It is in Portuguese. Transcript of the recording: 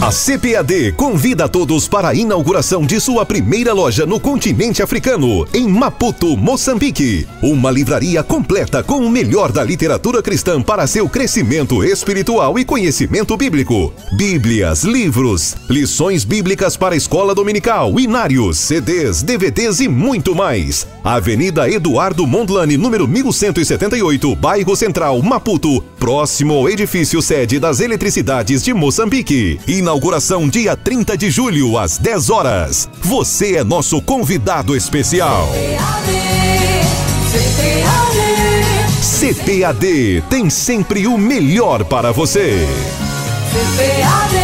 A CPAD convida a todos para a inauguração de sua primeira loja no continente africano, em Maputo, Moçambique. Uma livraria completa com o melhor da literatura cristã para seu crescimento espiritual e conhecimento bíblico. Bíblias, livros, lições bíblicas para escola dominical, inários, CDs, DVDs e muito mais. Avenida Eduardo Mondlane, número 1178, Bairro Central, Maputo, próximo ao edifício sede das eletricidades de Moçambique. Inauguração dia 30 de julho, às 10 horas. Você é nosso convidado especial. CPAD tem sempre o melhor para você. CPAD, CPAD.